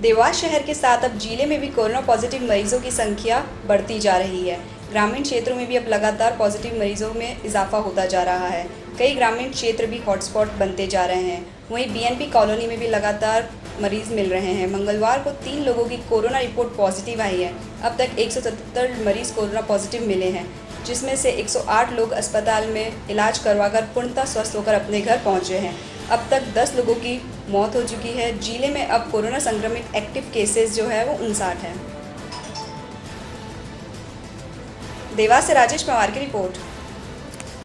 देवास शहर के साथ अब ज़िले में भी कोरोना पॉजिटिव मरीजों की संख्या बढ़ती जा रही है। ग्रामीण क्षेत्रों में भी अब लगातार पॉजिटिव मरीजों में इजाफा होता जा रहा है। कई ग्रामीण क्षेत्र भी हॉटस्पॉट बनते जा रहे हैं। वहीं बीएनपी कॉलोनी में भी लगातार मरीज़ मिल रहे हैं। मंगलवार को तीन लोगों की कोरोना रिपोर्ट पॉजिटिव आई है। अब तक एक मरीज़ कोरोना पॉजिटिव मिले हैं, जिसमें से 108 लोग अस्पताल में इलाज करवाकर पूर्णतः स्वस्थ होकर अपने घर पहुँचे हैं। अब तक 10 लोगों की मौत हो चुकी है। ज़िले में अब कोरोना संक्रमित एक्टिव केसेस जो है वो उनसाठ हैं। देवास से राजेश पवार की रिपोर्ट।